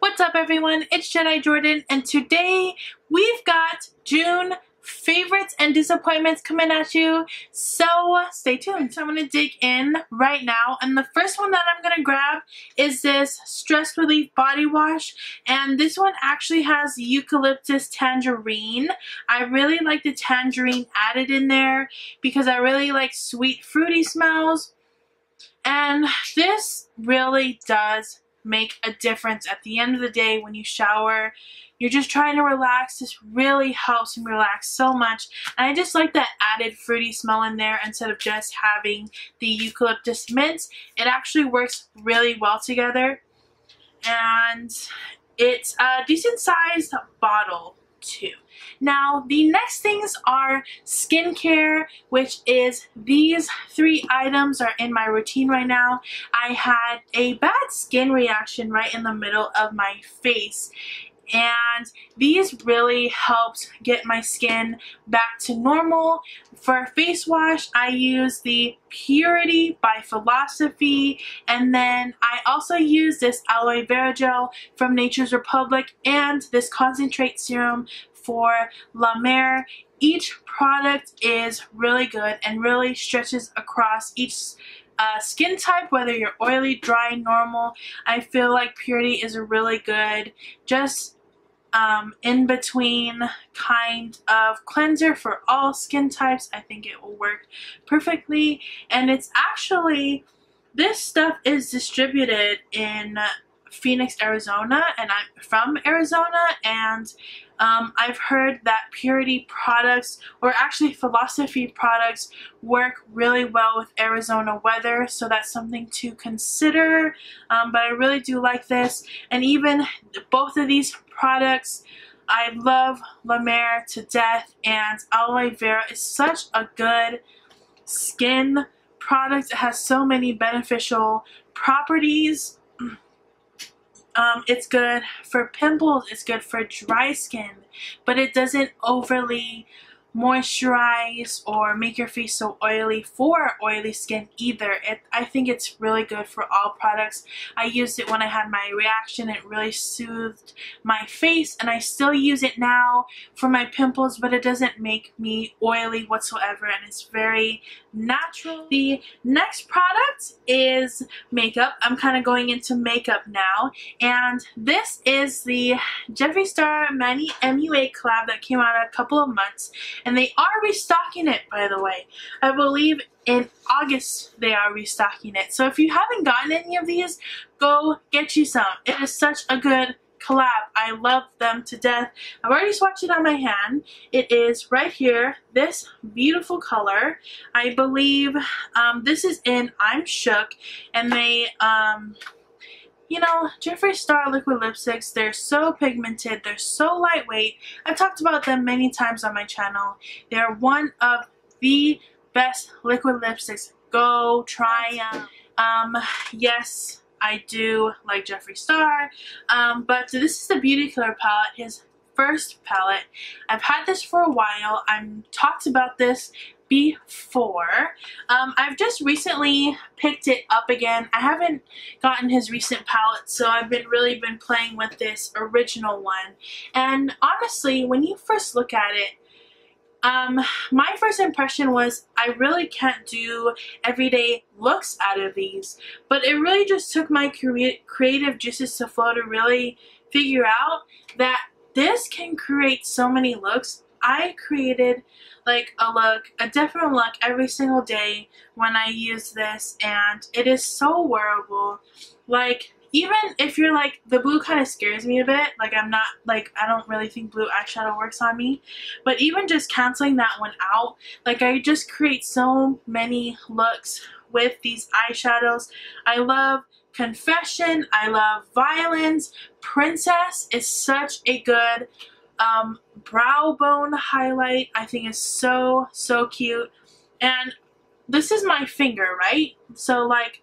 What's up everyone? It's Jedi Jordyn and today we've got June favorites and disappointments coming at you. So stay tuned. So I'm going to dig in right now and the first one that I'm going to grab is this Stress Relief Body Wash and this one actually has eucalyptus tangerine. I really like the tangerine added in there because I really like sweet fruity smells and this really does make a difference at the end of the day when you shower. You're just trying to relax. This really helps me relax so much. And I just like that added fruity smell in there instead of just having the eucalyptus mint. It actually works really well together. And it's a decent sized bottle Now, the next things are skincare, which is these three items are in my routine right now. I had a bad skin reaction right in the middle of my face and these really helped get my skin back to normal. For face wash, I use the Purity by Philosophy, and then I also use this aloe vera gel from Nature's Republic and this concentrate serum for La Mer. Each product is really good and really stretches across each uh, skin type, whether you're oily, dry, normal. I feel like Purity is a really good, just um, in between kind of cleanser for all skin types. I think it will work perfectly. And it's actually, this stuff is distributed in Phoenix, Arizona, and I'm from Arizona, and um, I've heard that Purity products, or actually Philosophy products, work really well with Arizona weather, so that's something to consider, um, but I really do like this, and even both of these products, I love La Mer to death, and aloe vera is such a good skin product. It has so many beneficial properties um, it's good for pimples, it's good for dry skin, but it doesn't overly moisturize or make your face so oily for oily skin either. It, I think it's really good for all products. I used it when I had my reaction. It really soothed my face and I still use it now for my pimples but it doesn't make me oily whatsoever and it's very natural. The next product is makeup. I'm kind of going into makeup now and this is the Jeffree Star Manny MUA collab that came out a couple of months and they are restocking it, by the way. I believe in August they are restocking it. So if you haven't gotten any of these, go get you some. It is such a good collab. I love them to death. I've already swatched it on my hand. It is right here, this beautiful color. I believe um, this is in I'm Shook, and they um, you know, Jeffree Star liquid lipsticks, they're so pigmented, they're so lightweight. I've talked about them many times on my channel. They're one of the best liquid lipsticks. Go try them. Um, yes, I do like Jeffree Star, um, but this is the Beauty Killer palette, his first palette. I've had this for a while. I've talked about this before. Um, I've just recently picked it up again. I haven't gotten his recent palette, so I've been really been playing with this original one. And honestly, when you first look at it, um, my first impression was I really can't do everyday looks out of these, but it really just took my crea creative juices to flow to really figure out that this can create so many looks. I created like a look, a different look every single day when I use this and it is so wearable. Like even if you're like, the blue kind of scares me a bit, like I'm not, like I don't really think blue eyeshadow works on me, but even just canceling that one out, like I just create so many looks with these eyeshadows. I love Confession, I love Violence, Princess is such a good um, brow bone highlight I think is so, so cute. And this is my finger, right? So like,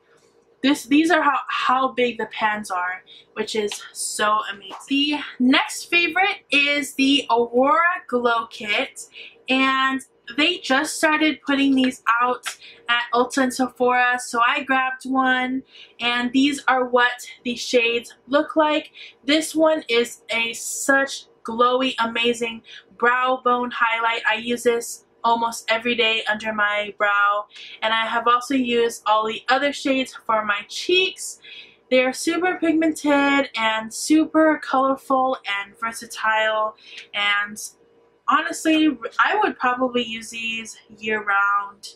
this, these are how, how big the pans are, which is so amazing. The next favorite is the Aurora Glow Kit. And they just started putting these out at Ulta and Sephora so I grabbed one and these are what the shades look like. This one is a such glowy amazing brow bone highlight. I use this almost every day under my brow and I have also used all the other shades for my cheeks. They're super pigmented and super colorful and versatile and honestly, I would probably use these year-round.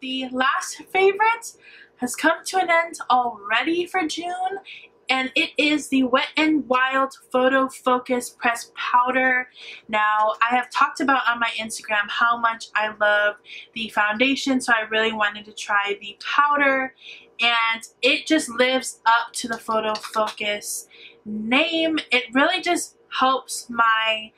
The last favorite has come to an end already for June, and it is the Wet n Wild Photo Focus Press Powder. Now, I have talked about on my Instagram how much I love the foundation, so I really wanted to try the powder, and it just lives up to the Photo Focus name. It really just helps my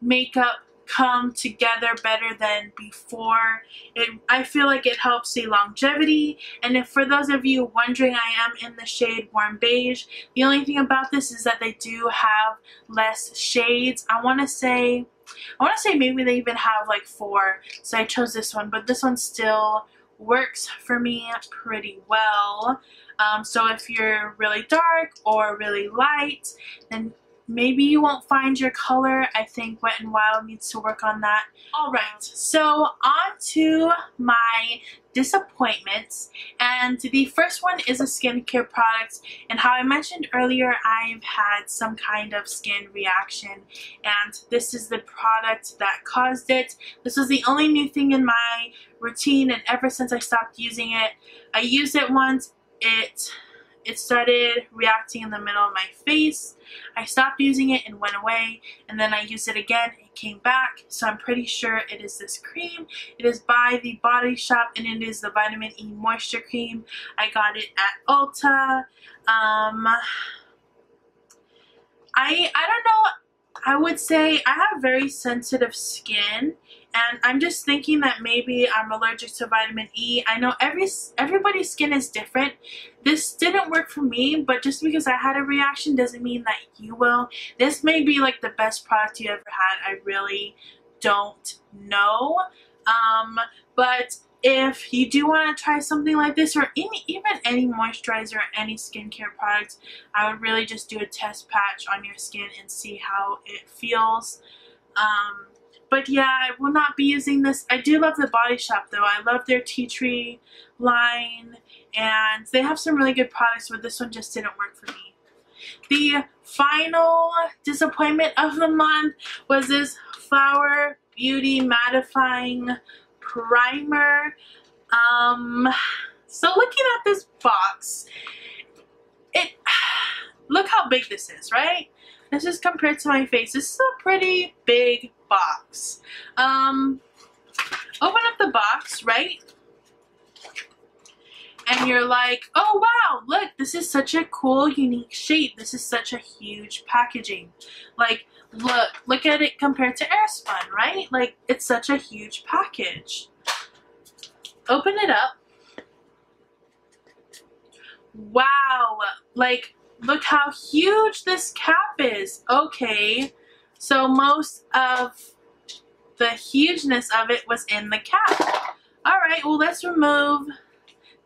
makeup come together better than before. It, I feel like it helps the longevity and if for those of you wondering I am in the shade warm beige the only thing about this is that they do have less shades. I want to say I want to say maybe they even have like four so I chose this one but this one still works for me pretty well. Um, so if you're really dark or really light then maybe you won't find your color. I think Wet n Wild needs to work on that. Alright, so on to my disappointments and the first one is a skincare product and how I mentioned earlier I've had some kind of skin reaction and this is the product that caused it. This was the only new thing in my routine and ever since I stopped using it I used it once it it started reacting in the middle of my face. I stopped using it and went away and then I used it again. It came back so I'm pretty sure it is this cream. It is by the Body Shop and it is the Vitamin E Moisture Cream. I got it at Ulta. Um, I, I don't know I would say I have very sensitive skin and I'm just thinking that maybe I'm allergic to vitamin E. I know every everybody's skin is different. This didn't work for me, but just because I had a reaction doesn't mean that you will. This may be like the best product you ever had. I really don't know. Um, but if you do want to try something like this or any, even any moisturizer or any skincare products, I would really just do a test patch on your skin and see how it feels. Um, but yeah, I will not be using this. I do love the Body Shop though. I love their tea tree line and they have some really good products but this one just didn't work for me. The final disappointment of the month was this Flower Beauty Mattifying primer. Um, so looking at this box, it look how big this is, right? This is compared to my face. This is a pretty big box. Um, open up the box, right? And you're like, oh wow, look, this is such a cool, unique shape. This is such a huge packaging. Like, look, look at it compared to Airspun, right? Like, it's such a huge package. Open it up. Wow, like, look how huge this cap is. Okay, so most of the hugeness of it was in the cap. Alright, well let's remove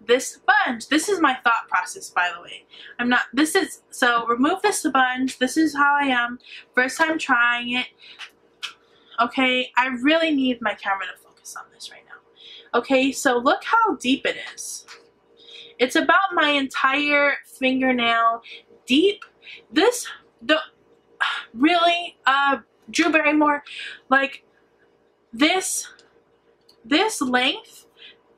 this sponge. This is my thought process, by the way. I'm not, this is, so remove the sponge. This is how I am. First time trying it. Okay, I really need my camera to focus on this right now. Okay, so look how deep it is. It's about my entire fingernail deep. This, the, really, uh, Drew Barrymore, like, this, this length,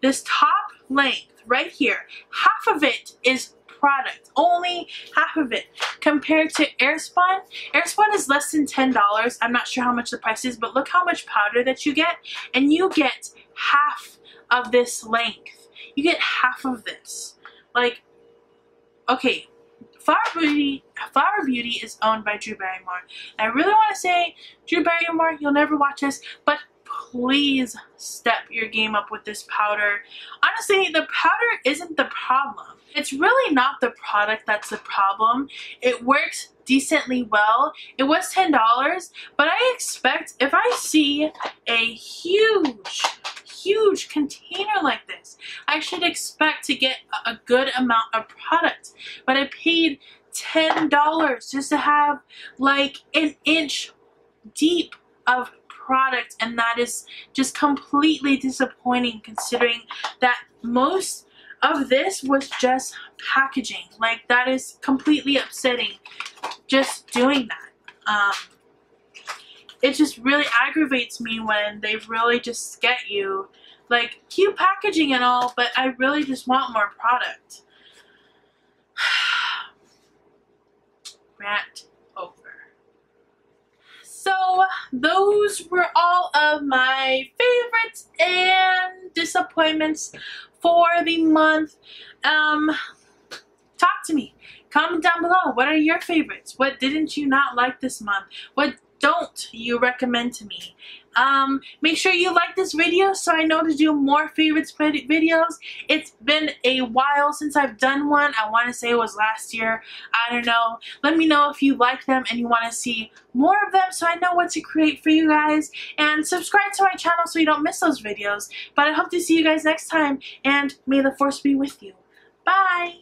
this top length right here. Half of it is product. Only half of it. Compared to Airspun, Airspun is less than $10. I'm not sure how much the price is, but look how much powder that you get. And you get half of this length. You get half of this. Like, okay, Flower Beauty, Flower Beauty is owned by Drew Barrymore. I really want to say, Drew Barrymore, you'll never watch this, but please step your game up with this powder. Honestly, the powder isn't the problem. It's really not the product that's the problem. It works decently well. It was $10, but I expect if I see a huge, huge container like this, I should expect to get a good amount of product. But I paid $10 just to have like an inch deep of product and that is just completely disappointing considering that most of this was just packaging. Like that is completely upsetting just doing that. Um, it just really aggravates me when they really just get you like cute packaging and all but I really just want more product. Rant so those were all of my favorites and disappointments for the month. Um, talk to me. Comment down below. What are your favorites? What didn't you not like this month? What don't you recommend to me? Um, make sure you like this video so I know to do more favorites videos. It's been a while since I've done one. I want to say it was last year. I don't know. Let me know if you like them and you want to see more of them so I know what to create for you guys. And subscribe to my channel so you don't miss those videos. But I hope to see you guys next time and may the force be with you. Bye!